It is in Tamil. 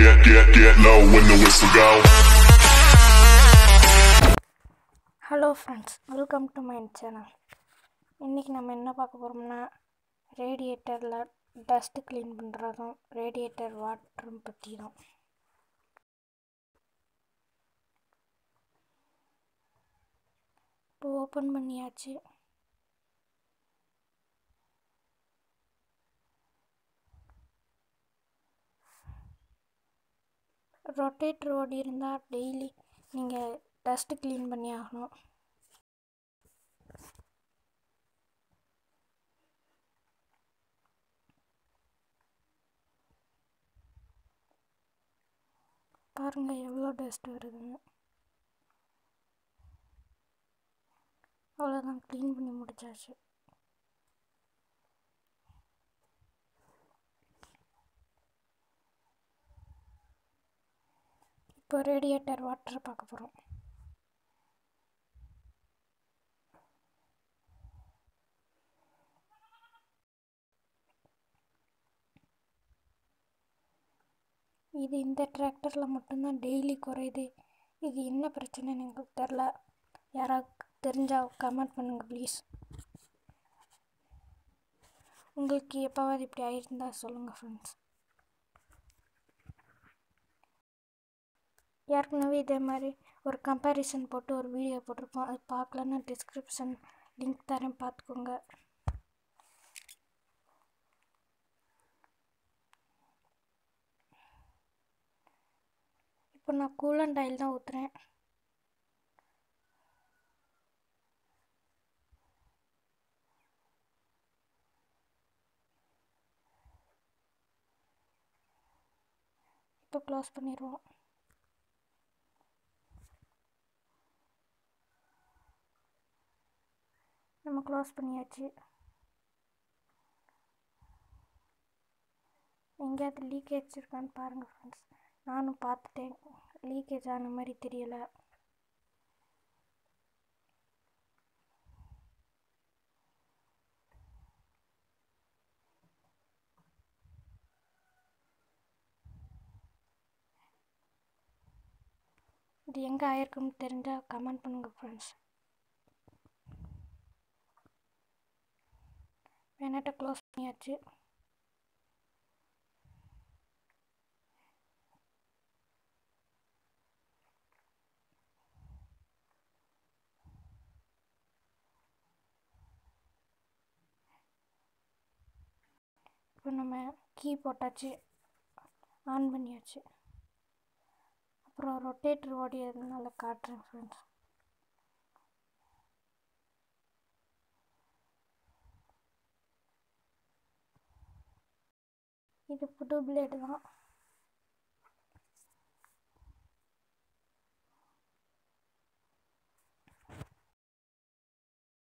get, get, get low when the whistle go. Hello friends welcome to my channel இன்றைக்கி நம்ம என்ன பார்க்க போகிறோம்னா ரேடியேட்டரில் டஸ்ட்டு க்ளீன் பண்ணுறதும் ரேடியேட்டர் வாட்டரும் பற்றி தான் இப்போ ஓப்பன் பண்ணியாச்சு. ரொட்டேட்டர் ஓடி இருந்தால் டெய்லி நீங்கள் டஸ்ட்டு க்ளீன் பண்ணி ஆகணும். பாருங்கள் எவ்வளோ டஸ்ட் வருதுன்னு. அவ்வளோதான் க்ளீன் பண்ணி முடிச்சாச்சு. இப்போ ரேடியேட்டர் வாட்டர் பார்க்க போகிறோம் இது இந்த டிராக்டரில் மட்டும்தான் டெய்லி குறையுது. இது என்ன பிரச்சனைன்னு எங்களுக்கு தெரில யாராவது தெரிஞ்சால் கமெண்ட் பண்ணுங்கள் ப்ளீஸ் உங்களுக்கு எப்போவாது இப்படி ஆயிருந்தா சொல்லுங்கள் ஃப்ரெண்ட்ஸ் ஏற்கனவே இதே மாதிரி ஒரு கம்பேரிசன் போட்டு ஒரு வீடியோ போட்டிருப்போம். அது பார்க்கலன்னா டிஸ்கிரிப்ஷன் லிங்க் தரேன் பார்த்துக்கோங்க. இப்போ நான் கூலண்ட் ஆயில் தான் ஊற்றுறேன் இப்போ க்ளோஸ் பண்ணிடுவோம். நம்ம க்ளோஸ் பண்ணியாச்சு. எங்கேயாவது லீக்கேஜ் இருக்கான்னு பாருங்கள் ஃப்ரெண்ட்ஸ் நானும் பார்த்துட்டேன். லீக்கேஜ் ஆன மாதிரி தெரியலை. இது எங்கே ஆயிருக்குன்னு தெரிஞ்சால் கமெண்ட் பண்ணுங்கள் ஃப்ரெண்ட்ஸ் வேணாட்ட க்ளோஸ் பண்ணியாச்சு. இப்போ நம்ம கீ போட்டாச்சு. ஆன் பண்ணியாச்சு. அப்புறம் ரொட்டேட்டர் ஓடியதுனால காட்டுறேன் ஃப்ரெண்ட்ஸ் இது புது பிளேடு தான்.